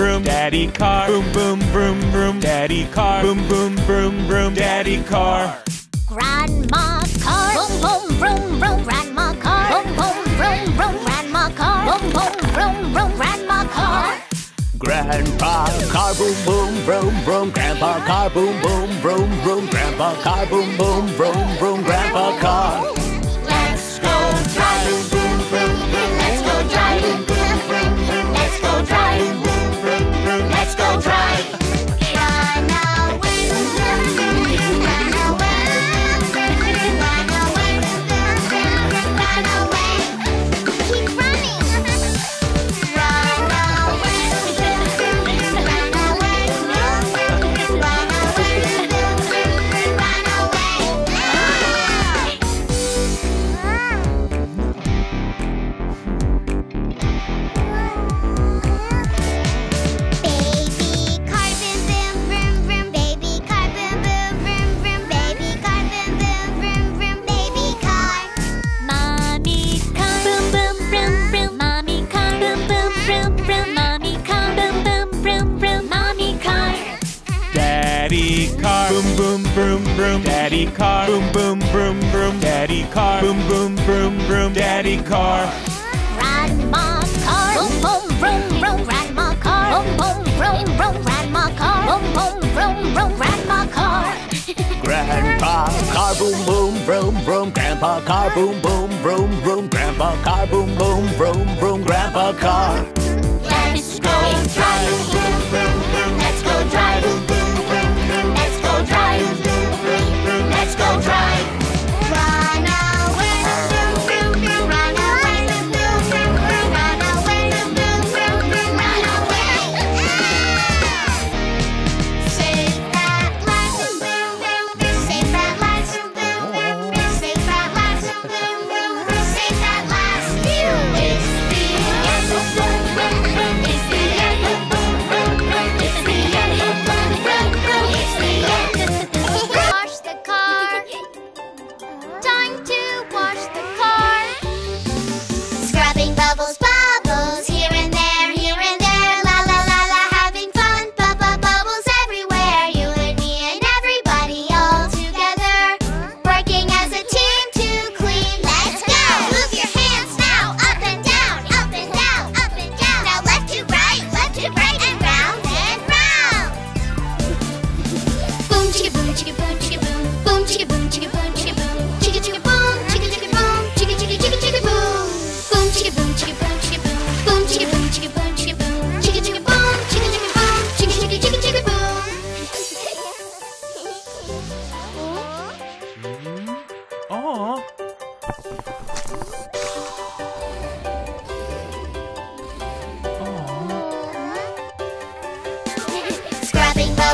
vroom, daddy car. Boom, boom, vroom, vroom, daddy car. Boom, boom, vroom, vroom, daddy car. Grandma car. Boom, boom, vroom, vroom, grandma car. Boom, boom, vroom, vroom, grandma car. Boom, boom, vroom, vroom, grandma car. Grandpa car boom boom vroom vroom Grandpa car boom boom vroom vroom Grandpa car boom boom vroom vroom Daddy car. Boom, boom, boom, boom. Daddy car. Boom, boom, boom, boom. Daddy car. Boom, boom, boom, boom. Daddy car. Grandma car. Boom, boom, boom boom. Grandma car. Boom, boom, boom boom. Grandma car. Boom, boom, boom boom. Grandma car. Grandpa car boom boom boom boom. Grandpa car boom boom boom boom. Grandpa car boom boom boom boom. Grandpa car Let's go driving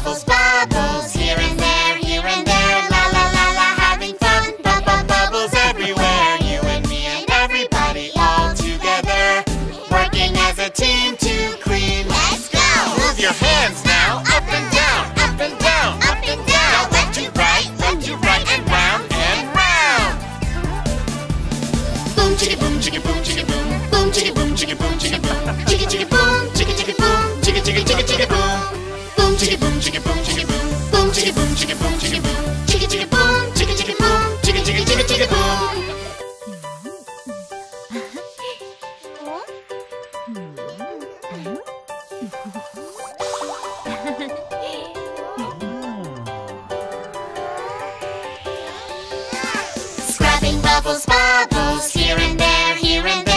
bubbles, bubbles. boom. Scrubbing bubbles, bubbles here and there, here and there.